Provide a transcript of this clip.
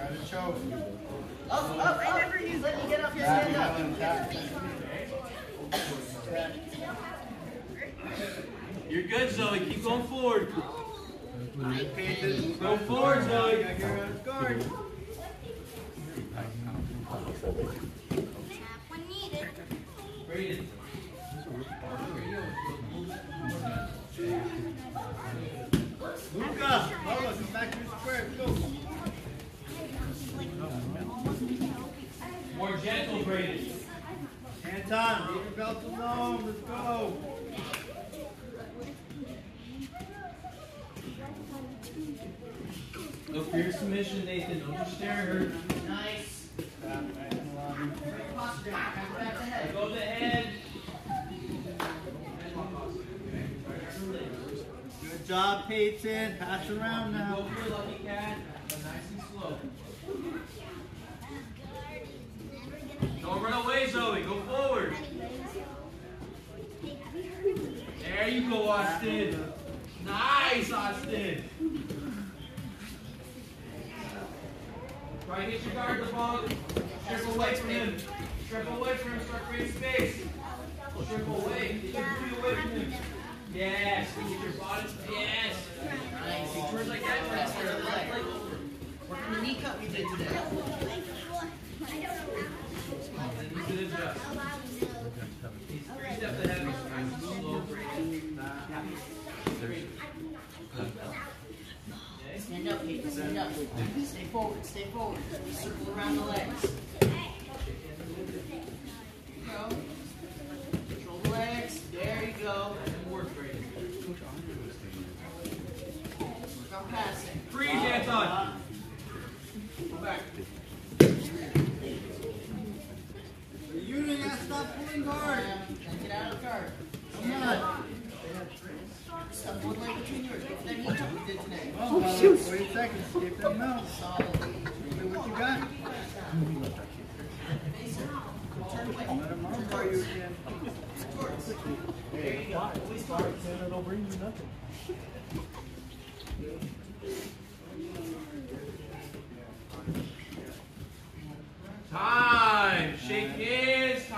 Try to choke. Up, up, up. He's letting you get up here, stand up. You're good, Zoe. Keep going forward. Go forward, Zoe. Got your own guard. Braden. Luca, Lola, come back to your square. Go. More Braden. Anton, leave your belt alone. Let's go. Look for your submission, Nathan. Don't just stare at her. Nice. Go to the head. Good job, Peyton. Pass around Go now. for your lucky cat. But nice and slow. Don't run away, Zoe. Go forward. There you go, Austin. Nice, Austin. Try to get your guard the ball. Strip away from him. Strip away from him. Start creating space. Strip away. Get your away from him. Yes. Get your body. Yes. Nice. He turns like that. Press her leg. leg over. Work on the knee cut we did today. Then you can adjust. He's three steps ahead of us. Nice and slow. Brady. Three. Stand up, Peyton. Stand up. Stay forward. Stay forward. Circle around the legs. Go. Control the legs. There you go. Work, Brady. Work on passing. Freeze, Anton. Go back. You didn't stop pulling guard. Get out of the guard. Come on one leg between yours. Then he it today. Oh, shoot. a second Skip that mouth. What you got. Let him for you again. There you go. Always towards. And it'll bring you nothing.